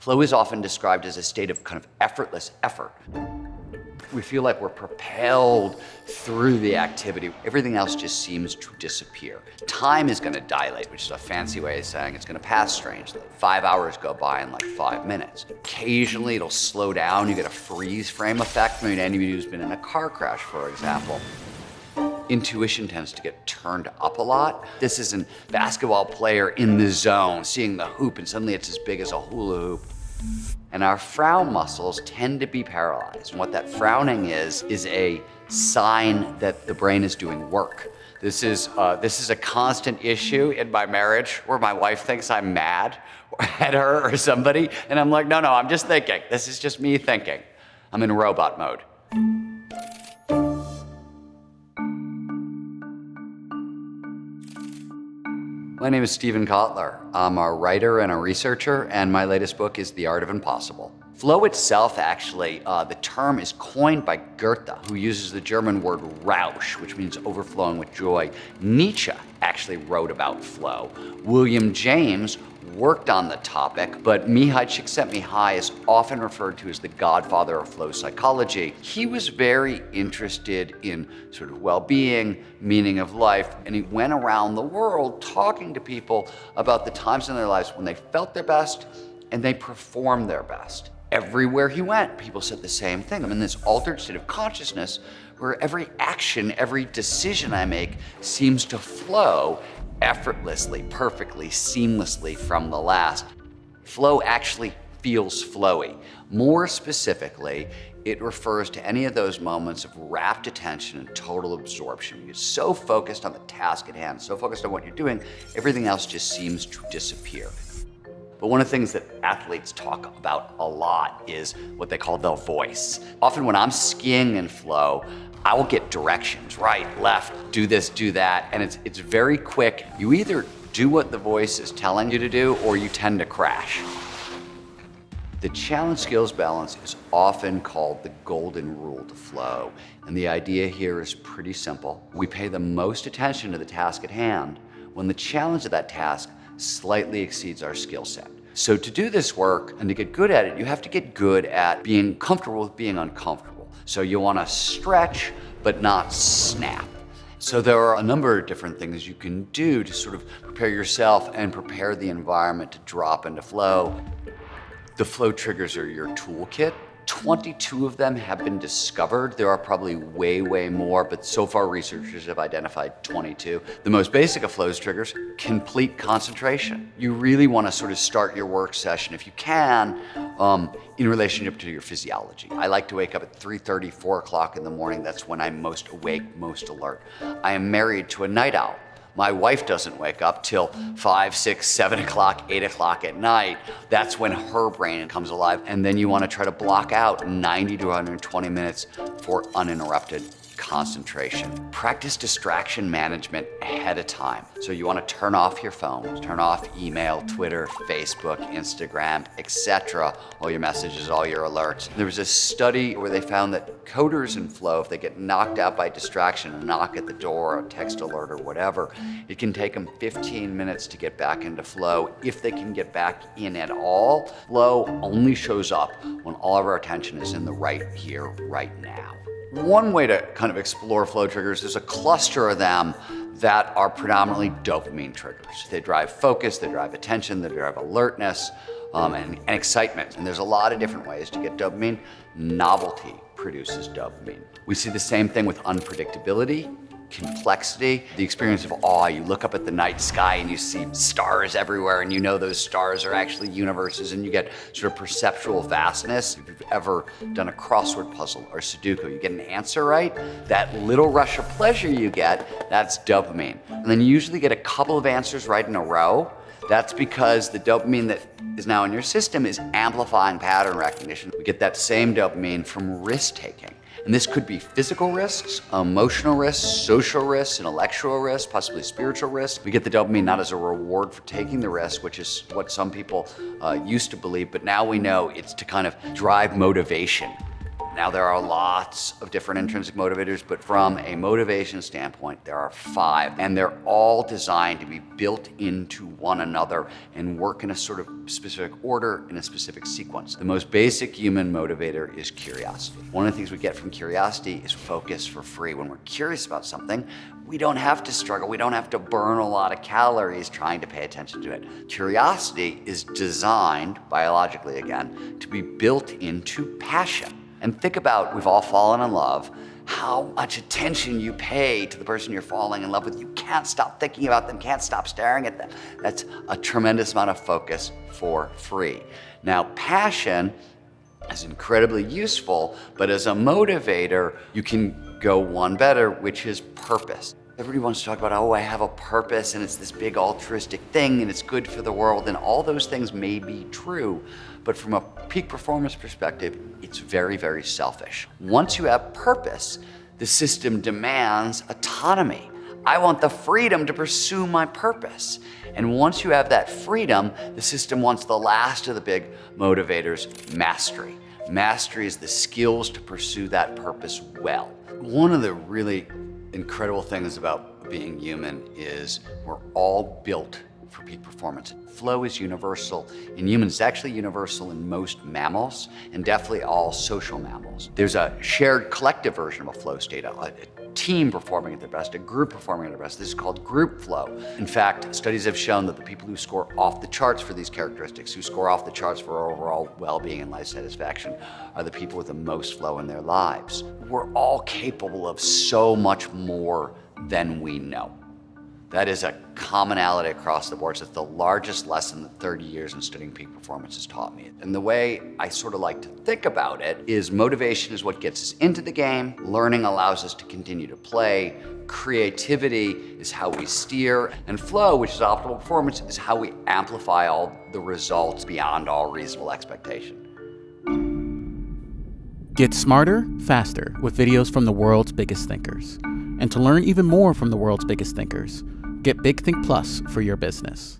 Flow is often described as a state of kind of effortless effort. We feel like we're propelled through the activity. Everything else just seems to disappear. Time is going to dilate, which is a fancy way of saying it's going to pass strangely. Five hours go by in like five minutes. Occasionally it'll slow down. You get a freeze frame effect. I mean, anybody who's been in a car crash, for example, intuition tends to get turned up a lot. This is a basketball player in the zone, seeing the hoop, and suddenly it's as big as a hula hoop. And our frown muscles tend to be paralyzed. And what that frowning is, is a sign that the brain is doing work. This is, uh, this is a constant issue in my marriage where my wife thinks I'm mad at her or somebody. And I'm like, no, no, I'm just thinking. This is just me thinking. I'm in robot mode. My name is Steven Kotler. I'm a writer and a researcher, and my latest book is The Art of Impossible. Flow itself, actually, uh, the term is coined by Goethe, who uses the German word Rausch, which means overflowing with joy. Nietzsche actually wrote about flow. William James worked on the topic, but Mihaly Csikszentmihalyi is often referred to as the godfather of flow psychology. He was very interested in sort of well-being, meaning of life, and he went around the world talking to people about the times in their lives when they felt their best and they performed their best. Everywhere he went, people said the same thing. I'm in this altered state of consciousness where every action, every decision I make seems to flow effortlessly, perfectly, seamlessly from the last. Flow actually feels flowy. More specifically, it refers to any of those moments of rapt attention and total absorption. You're so focused on the task at hand, so focused on what you're doing, everything else just seems to disappear. But one of the things that athletes talk about a lot is what they call the voice. Often when I'm skiing in flow, I will get directions, right, left, do this, do that, and it's, it's very quick. You either do what the voice is telling you to do or you tend to crash. The challenge skills balance is often called the golden rule to flow. And the idea here is pretty simple. We pay the most attention to the task at hand when the challenge of that task slightly exceeds our skill set. So to do this work and to get good at it, you have to get good at being comfortable with being uncomfortable. So you want to stretch, but not snap. So there are a number of different things you can do to sort of prepare yourself and prepare the environment to drop into flow. The flow triggers are your toolkit. 22 of them have been discovered. There are probably way, way more, but so far researchers have identified 22. The most basic of flows triggers, complete concentration. You really want to sort of start your work session, if you can, um, in relationship to your physiology. I like to wake up at 3.30, 4 o'clock in the morning. That's when I'm most awake, most alert. I am married to a night owl. My wife doesn't wake up till five, six, seven o'clock, eight o'clock at night. That's when her brain comes alive. And then you want to try to block out 90 to 120 minutes for uninterrupted concentration. Practice distraction management ahead of time. So you want to turn off your phone, turn off email, Twitter, Facebook, Instagram, etc. All your messages, all your alerts. There was a study where they found that coders in flow, if they get knocked out by distraction, a knock at the door, a text alert or whatever, it can take them 15 minutes to get back into flow. If they can get back in at all, flow only shows up when all of our attention is in the right here, right now. One way to kind of explore flow triggers, there's a cluster of them that are predominantly dopamine triggers. They drive focus, they drive attention, they drive alertness, um, and, and excitement. And there's a lot of different ways to get dopamine. Novelty produces dopamine. We see the same thing with unpredictability complexity, the experience of awe. You look up at the night sky and you see stars everywhere and you know those stars are actually universes and you get sort of perceptual vastness. If you've ever done a crossword puzzle or Sudoku, you get an answer right, that little rush of pleasure you get, that's dopamine. And then you usually get a couple of answers right in a row. That's because the dopamine that is now in your system is amplifying pattern recognition. We get that same dopamine from risk taking. And this could be physical risks, emotional risks, social risks, intellectual risks, possibly spiritual risks. We get the dopamine not as a reward for taking the risk, which is what some people uh, used to believe, but now we know it's to kind of drive motivation. Now, there are lots of different intrinsic motivators, but from a motivation standpoint, there are five, and they're all designed to be built into one another and work in a sort of specific order in a specific sequence. The most basic human motivator is curiosity. One of the things we get from curiosity is focus for free. When we're curious about something, we don't have to struggle. We don't have to burn a lot of calories trying to pay attention to it. Curiosity is designed, biologically again, to be built into passion. And think about, we've all fallen in love, how much attention you pay to the person you're falling in love with. You can't stop thinking about them, can't stop staring at them. That's a tremendous amount of focus for free. Now, passion is incredibly useful, but as a motivator, you can go one better, which is purpose. Everybody wants to talk about, oh, I have a purpose and it's this big altruistic thing and it's good for the world, and all those things may be true, but from a peak performance perspective, it's very, very selfish. Once you have purpose, the system demands autonomy. I want the freedom to pursue my purpose. And once you have that freedom, the system wants the last of the big motivators, mastery. Mastery is the skills to pursue that purpose well. One of the really incredible things about being human is we're all built for peak performance. Flow is universal in humans. It's actually universal in most mammals and definitely all social mammals. There's a shared collective version of a flow state, a, team performing at their best, a group performing at their best. This is called group flow. In fact, studies have shown that the people who score off the charts for these characteristics, who score off the charts for overall well-being and life satisfaction, are the people with the most flow in their lives. We're all capable of so much more than we know. That is a commonality across the board. So it's the largest lesson that 30 years in studying peak performance has taught me. And the way I sort of like to think about it is motivation is what gets us into the game. Learning allows us to continue to play. Creativity is how we steer. And flow, which is optimal performance, is how we amplify all the results beyond all reasonable expectation. Get smarter, faster with videos from the world's biggest thinkers. And to learn even more from the world's biggest thinkers, Get Big Think Plus for your business.